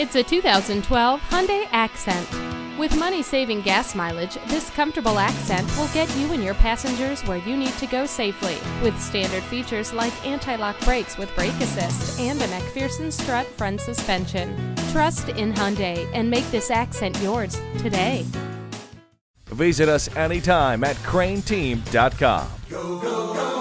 It's a 2012 Hyundai Accent. With money-saving gas mileage, this comfortable Accent will get you and your passengers where you need to go safely. With standard features like anti-lock brakes with brake assist and a MacPherson strut front suspension. Trust in Hyundai and make this Accent yours today. Visit us anytime at crainteam.com. Go, go, go.